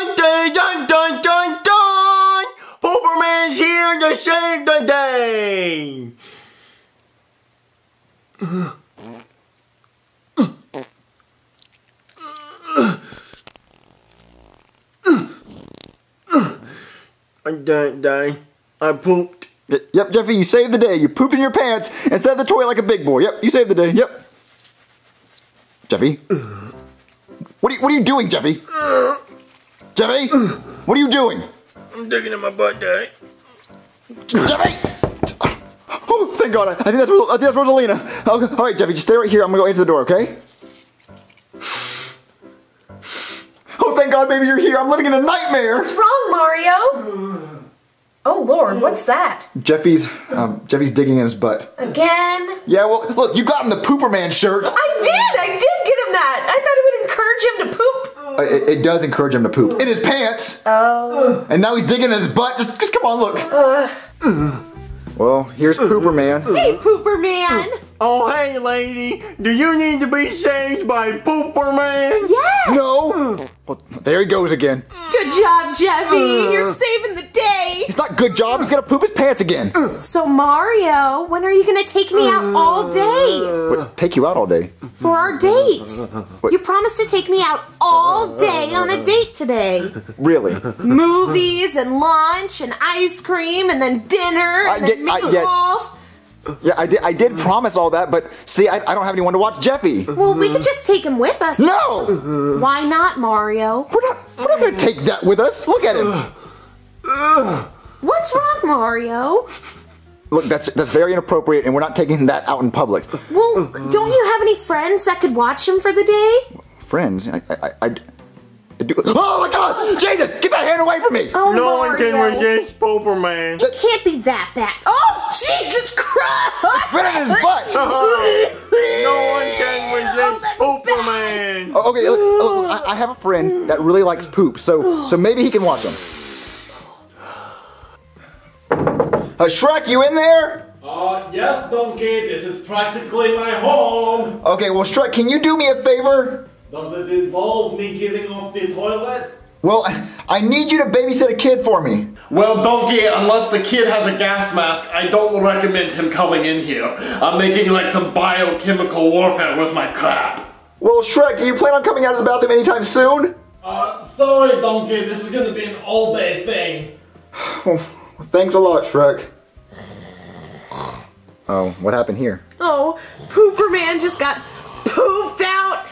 dun, dun, dun, dun, dun, dun! Pooperman's here to save the day! I'm done, done. I pooped. Yep, Jeffy, you saved the day. You pooped in your pants and set the toy like a big boy. Yep, you saved the day. Yep. Jeffy? What are you, what are you doing, Jeffy? Jeffy? What are you doing? I'm digging in my butt, Daddy. Jeffy! Oh, thank God. I think that's, I think that's Rosalina. Okay, all right, Jeffy, just stay right here. I'm going to go into the door, okay? Oh, thank God, baby, you're here. I'm living in a nightmare. What's wrong, Mario? Oh Lord, what's that? Jeffy's, um, Jeffy's digging in his butt. Again? Yeah, well, look, you got him the Pooperman shirt. I did! I did get him that! I thought it would encourage him to poop! Uh, It, it does encourage him to poop in his pants. Oh. And now he's digging in his butt. Just, just come on, look. Well, here's Pooper Man. Hey, Pooper Man! Oh, hey, lady. Do you need to be saved by Pooperman? Yeah! No. Well, there he goes again. Good job, Jeffy! Uh. You're saving the day! It's not good job. He's gonna poop his pants again. Uh. So, Mario, when are you gonna take me out all uh. day Wait, take you out all day. for our date? You promised to take me out all day on a date today. Really? Movies and lunch and ice cream and then dinner I and then get- I. Yeah, I did. I did promise all that, but see, I, I don't have anyone to watch Jeffy. Well, we could just take him with us. No, Why not, Mario? we're not. We're not gonna take that with us. Look at him. What's wrong, Mario? Look, that's that's very inappropriate, and we're not taking that out in public. Well, don't you have any friends that could watch him for the day? Friends, I, I, I, I do. Oh my God, Jesus! Get that hand away from me! Oh, No Mario. one can resist Pooperman. It can't be that bad. Oh, Jesus Christ! Right in his butt. No one can resist that's Pooperman. Oh, okay, look, look, I, I have a friend that really likes poop, so so maybe he can watch them. Uh, Shrek, you in there? Uh, yes, Donkey, this is practically my home. Okay, well, Shrek, can you do me a favor? Does it involve me getting off the toilet? Well, I need you to babysit a kid for me. Well, Donkey, unless the kid has a gas mask, I don't recommend him coming in here. I'm making like some biochemical warfare with my crap. Well, Shrek, do you plan on coming out of the bathroom anytime soon? Uh, sorry, Donkey, this is gonna be an all-day thing. Well, thanks a lot, Shrek. Oh, what happened here? Oh, Pooper Man just got pooped out.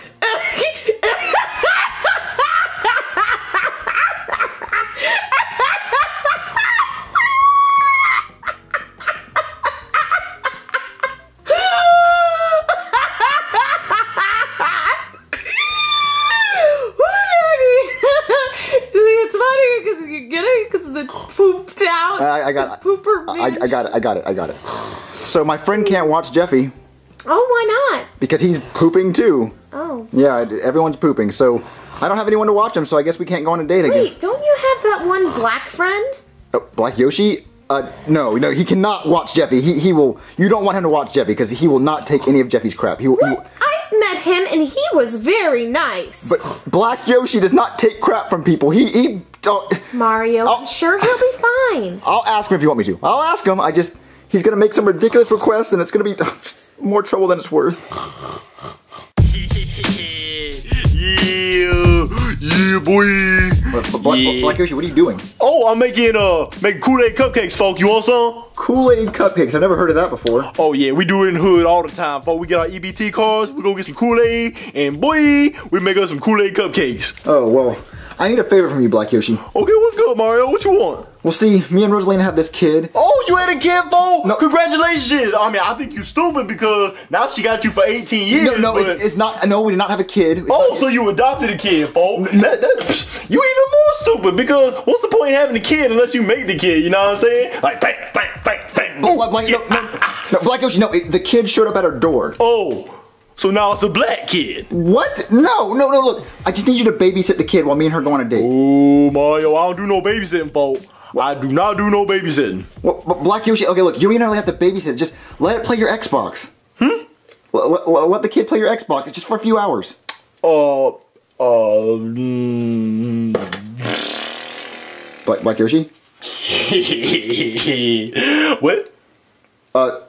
it's funny because you get it because the pooped out. I, got It's Pooper I, I got it. I got it. I got it. So my friend can't watch Jeffy oh, why not? because he's pooping too. Oh. Yeah, everyone's pooping. So I don't have anyone to watch him. So I guess we can't go on a date again. Wait, don't you have that one black friend? Oh, Black Yoshi? Uh, no, no, he cannot watch Jeffy. He, he will. You don't want him to watch Jeffy because he will not take any of Jeffy's crap. He will. He will What? I met him and he was very nice. but Black Yoshi does not take crap from people. He he. Don't, Mario, Oh. I'm sure he'll be fine. I'll ask him if you want me to. I'll ask him. I just he's gonna make some ridiculous request and it's gonna be more trouble than it's worth. Yeah, yeah, boy. But, but Black, Yeah. Black Yoshi, what are you doing? Oh, I'm making uh making Kool-Aid cupcakes, folk. You want some? Kool Aid cupcakes. I've never heard of that before. Oh yeah, we do it in hood all the time, folk. We get our EBT cards, we go get some Kool-Aid, and boy, we make us some Kool-Aid cupcakes. Oh well, I need a favor from you, Black Yoshi. Okay, what's good, Mario? What you want? Well, see, me and Rosalina have this kid. Oh, you had a kid, folk? No. Congratulations. I mean, I think you stupid because now she got you for 18 years. No, no, but- it's, it's not. No, we did not have a kid. It's Oh, not- so you adopted a kid, folk. That- that- you even more stupid because what's the point of having a kid unless you make the kid? You know what I'm saying? Like bang, bang, bang, bang. Oh, Black, yeah, no, no, no, Black Yoshi, no. It, the kid showed up at our door. Oh, so now it's a black kid. What? No, no, no. Look, I just need you to babysit the kid while me and her go on a date. Oh, Mario, I don't do no babysitting, folk. I do not do no babysitting. Well, but Black Yoshi, okay, look, you and I have to babysit. Just let it play your Xbox. Hmm. Let, let- let the kid play your Xbox. It's just for a few hours. Uh, uh, mm, Black, Black Yoshi? what? Uh,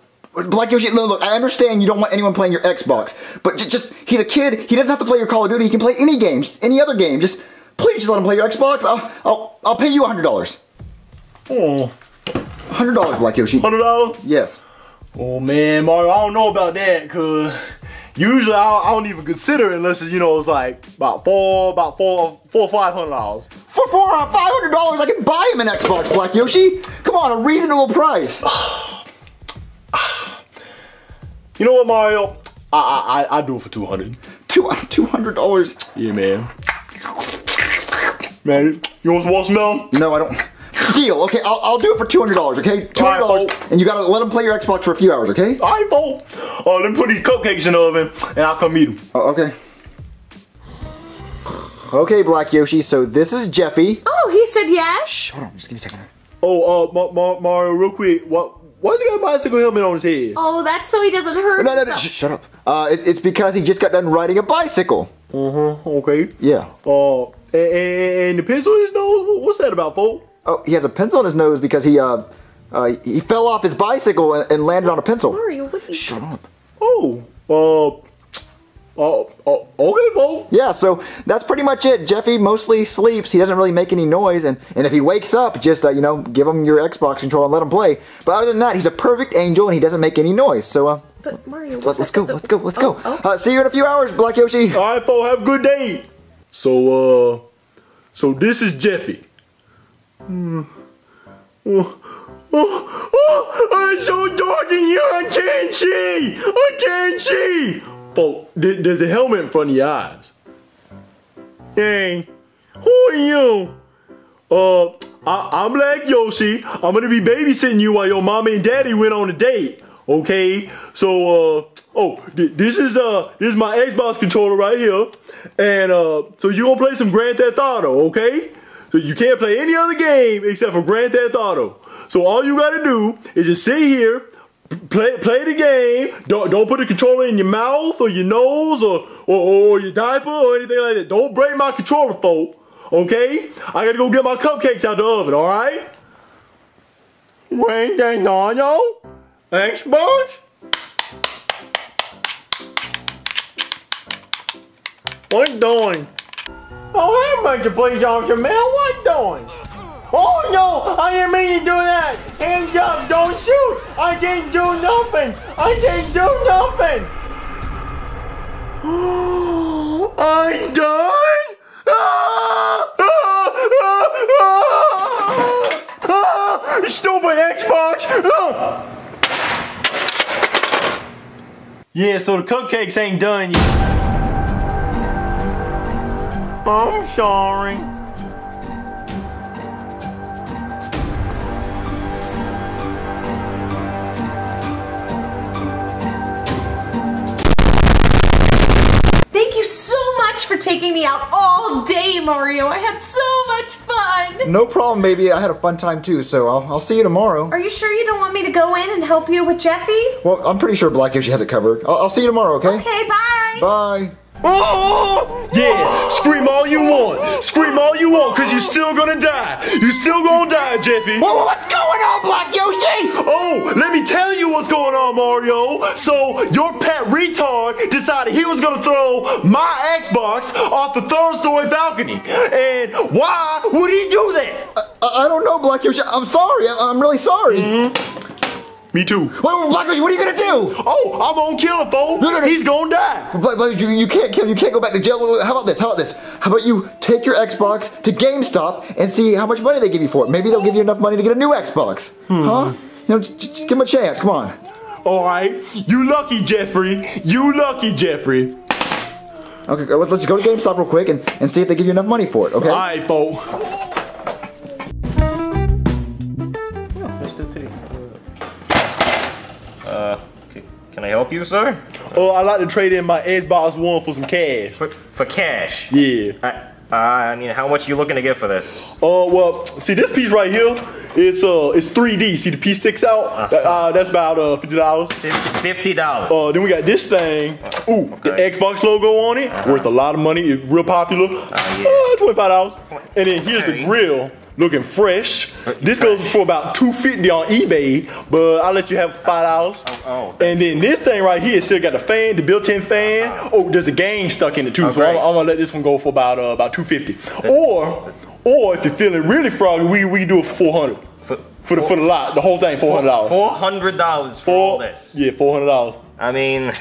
Black Yoshi, look, look, I understand you don't want anyone playing your Xbox, but just, he's a kid, he doesn't have to play your Call of Duty, he can play any games, any other game, just, please just let him play your Xbox, I'll, I'll, I'll pay you $100. Oh, $100, Black Yoshi. hundred dollars. Yes. Oh man, Mario, I don't know about that, cause usually I, I don't even consider it unless it's, you know it's like about four, about four, four or five hundred dollars. For four, $500, I can buy him an Xbox, Black Yoshi. Come on, a reasonable price. You know what, Mario? I I I, I do it for two hundred. Two, $200. Yeah, man. Man, you want some watermelon? No, I don't. Deal. Okay, I'll, I'll do it for two hundred dollars. Okay, two hundred dollars, Alright, and you gotta let them play your Xbox for a few hours. Okay. All right, Bo. Oh, let me put these cupcakes in the oven, and I'll come eat them. Oh, okay. Okay, Black Yoshi. So this is Jeffy. Oh, he said yes? Shh, hold on, just give me a second. Oh, uh, Ma- Ma- Mario, real quick, what? Why's he got a bicycle helmet on his head? Oh, that's so he doesn't hurt No, no, no. himself. Sh- shut up. Uh, it, it's because he just got done riding a bicycle. Uh huh. Okay. Yeah. Uh, and, and, and the pencil in his nose. What's that about, Bo? Oh, he has a pencil on his nose because he uh, uh he fell off his bicycle and, and landed on a pencil. Mario, what are you Shut up. Oh, uh, uh, uh okay, Bo. Yeah, so that's pretty much it. Jeffy mostly sleeps. He doesn't really make any noise, and, and if he wakes up, just uh, you know, give him your Xbox control and let him play. But other than that, he's a perfect angel, and he doesn't make any noise. So uh, But Mario, let, us go, let's go, let's go. Oh, oh. Uh, see you in a few hours, Black Yoshi. All right, Bo. Have a good day. So, uh, so this is Jeffy. Hmm. Oh, oh, oh, it's so dark in here. I can't see. I can't see. Th- there's the helmet in front of your eyes. Hey, who are you? Uh, I- I'm Black Yoshi. I'm gonna be babysitting you while your mommy and daddy went on a date. Okay, so uh, oh, th- this is uh, this is my Xbox controller right here, and uh, so you gonna play some Grand Theft Auto, okay? So you can't play any other game except for Grand Theft Auto. So all you gotta do is just sit here, play play the game. Don't don't put the controller in your mouth or your nose or or, or your diaper or anything like that. Don't break my controller, folk. Okay? I gotta go get my cupcakes out the oven. All right? Know yo, Xbox. What doing? Oh, hey, Major Police Officer Man, what doing? Oh no, I didn't mean to do that. Hands up, don't shoot. I didn't do nothing. I didn't do nothing. Ah! Ah! Stupid Xbox. Ah! Yeah, so the cupcakes ain't done yet. I'm sorry. For taking me out all day, Mario. I had so much fun. No problem, baby. I had a fun time too. So I'll, I'll see you tomorrow. Are you sure you don't want me to go in and help you with Jeffy? Well, I'm pretty sure Black Yoshi has it covered. I'll, I'll see you tomorrow. Okay. Okay, bye. Bye. Oh! Yeah, scream all you want. Scream all you want, cause you're still gonna die. You're still gonna die, Jeffy. Whoa, what's going on, Black Yoshi? Let me tell you what's going on, Mario. So, your pet retard decided he was gonna throw my Xbox off the third story balcony. And why would he do that? I, I don't know, Black Yoshi. I'm sorry. I, I'm really sorry. Mm-hmm. Me too. Wait, wait, Black Yoshi, what are you gonna do? Oh, I'm gonna kill him, folks. No, no, no. He's gonna die. Black, Black, you, you can't kill. him. You can't go back to jail. How about this? How about this? How about you take your Xbox to GameStop and see how much money they give you for it? Maybe they'll give you enough money to get a new Xbox. Hmm. Huh? You know, just, just give them a chance. Come on. All right, you lucky, Jeffrey. You lucky, Jeffrey. Okay, let's, let's go to GameStop real quick and, and see if they give you enough money for it. Okay. All right, folks. Uh, c- can I help you, sir? Oh, I'd like to trade in my Xbox One for some cash. For, for cash? Yeah. I, uh, I mean, how much are you looking to get for this? Oh well, see this piece right here. It's uh, it's 3D. See the piece sticks out. That, uh, that's about uh fifty dollars. Fifty dollars. Uh, then we got this thing. Ooh, the Xbox logo on it, worth a lot of money. It's real popular. Uh, Twenty-five dollars. And then here's the grill, looking fresh. Uh, This goes for about two fifty on eBay, but I'll let you have five dollars. oh, And then this thing right here still got the fan, the built-in fan. Oh, there's a game stuck in it too, so Okay. I'm, I'm gonna let this one go for about uh, about two fifty. Or, or if you're feeling really froggy, we we do it for four hundred. For, For the for the lot, the whole thing, four hundred dollars. Four hundred dollars for all this. yeah, four hundred dollars. I mean,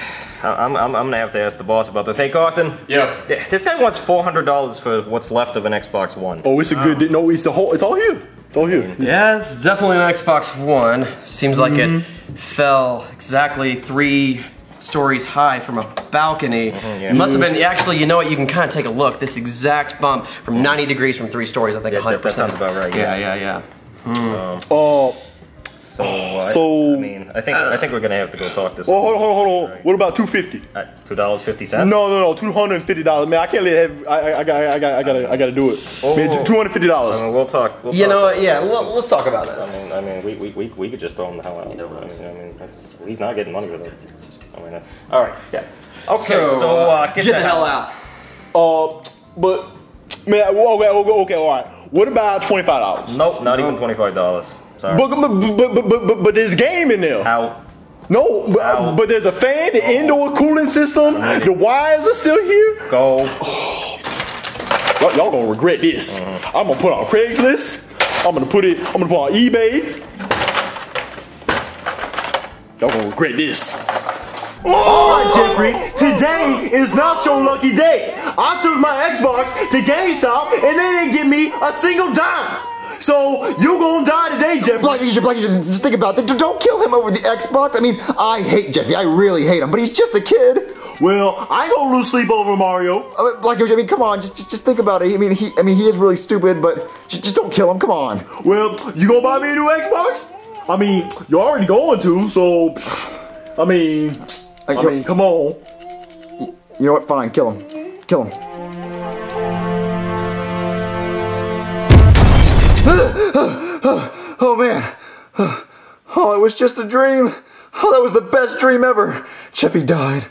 I- I'm, I'm, I'm gonna have to ask the boss about this. Hey, Carson. Yeah. th- This guy wants four hundred dollars for what's left of an Xbox One. Oh, it's a good. No, it's the whole. It's all here. It's all here. Yeah, it's definitely an Xbox One. Seems like it mm-hmm. fell exactly three stories high from a balcony. yeah. It must have been, actually, you know what, you can kind of take a look. This exact bump from 90 degrees from three stories, I think Yeah, 100%. that- that sounds about right, Yeah, yeah. yeah, yeah. Uh, So, uh, So- I, I mean, I think I think we're gonna have to go talk this. well, hold on, hold on, hold on. What about two fifty? Two dollars fifty cents. No, no, no, two hundred and fifty dollars. Man, I can't let have. I, I, I got, I got, I got, I got to do it. Man, Oh. two hundred fifty dollars. I mean, we'll talk. We'll You talk. know what, yeah, let, let's talk about I this. mean, I mean, we, we, we, we could just throw him the hell out. You know I what? mean, I mean, that's- he's not getting money for that. I mean, uh, all right. Yeah. Okay, so, uh, get, the hell out. Uh, but man, okay, okay, okay, all right. What about twenty five dollars? Nope, not even twenty five dollars. Sorry. But, but, but, but, but, but, but there's game in there. Out. No, but, Ow. but there's a fan, the indoor cooling system, the wires are still here. Go. Y'all, y'all gonna regret this. Mm. I'm gonna put it on Craigslist. I'm gonna put it. I'm gonna put it on eBay. Y'all gonna regret this. All right, Jeffrey. Today is not your lucky day. I took my Xbox to GameStop and they didn't give me a single dime. So you gonna die today, Jeffrey. Blackie, you Blackie, just think about it. Don't kill him over the Xbox. I mean, I hate Jeffy. I really hate him, but he's just a kid. Well, I ain't gonna lose sleep over Mario. Uh, I mean, Blackie, I mean, come on, just, just just think about it. I mean, he, I mean, he is really stupid, but just, just don't kill him. Come on. Well, you gonna buy me a new Xbox? I mean, you're already going to, so I mean, I you- mean, come on. You know what? Fine, kill him. Kill him. oh man. Oh, it was just a dream. Oh, that was the best dream ever. Jeffy died.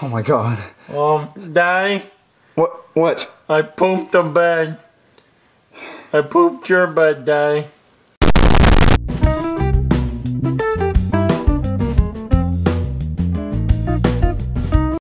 Oh my god. Um, Daddy, What? What? I pooped the bed. I pooped your bed, Daddy.